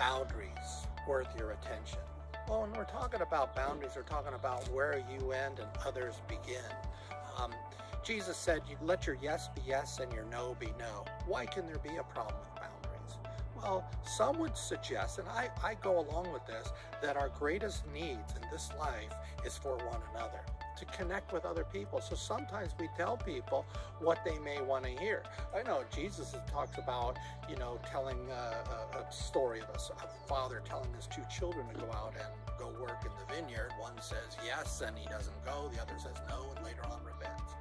boundaries worth your attention? Well, when we're talking about boundaries, we're talking about where you end and others begin. Um, Jesus said, you let your yes be yes and your no be no. Why can there be a problem with boundaries? Well, some would suggest, and I, I go along with this, that our greatest needs in this life is for one another to connect with other people. So sometimes we tell people what they may want to hear. I know Jesus talks about, you know, telling a, a, a story of a, a, father telling his two children to go out and go work in the vineyard. One says yes and he doesn't go, the other says no and later on repents.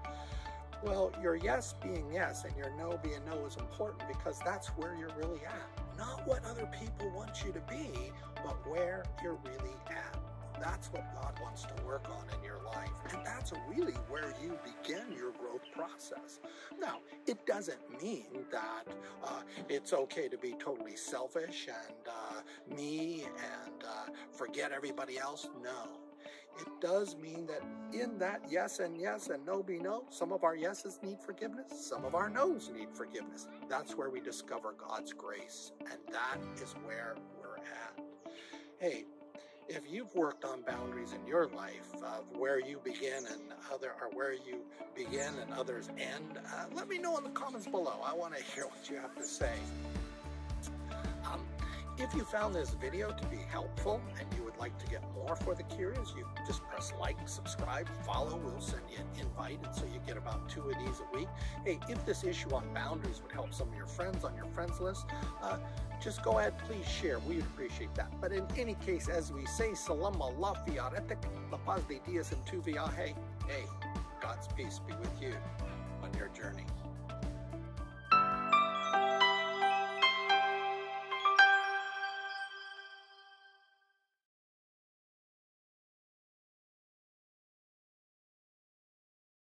Well, your yes being yes and your no being no is important because that's where you're really at. Not what other people want you to be, but where you're really at. That's what God wants to work on in your life. And that's really where you begin your growth process. Now, it doesn't mean that uh, it's okay to be totally selfish and uh, me and uh, forget everybody else. No. It does mean that in that yes and yes and no be no, some of our yeses need forgiveness, some of our no's need forgiveness. That's where we discover God's grace, and that is where we're at. Hey, if you've worked on boundaries in your life of where you begin and other or where you begin and others end, uh, let me know in the comments below. I want to hear what you have to say. If you found this video to be helpful and you would like to get more for the curious, you just press like, subscribe, follow. We'll send you an invite, and so you get about two of these a week. Hey, if this issue on boundaries would help some of your friends on your friends list, uh, just go ahead, please share. We'd appreciate that. But in any case, as we say, salam Allah fiaretic, la paz de Dios en tu viaje. Hey, God's peace be with you on your journey.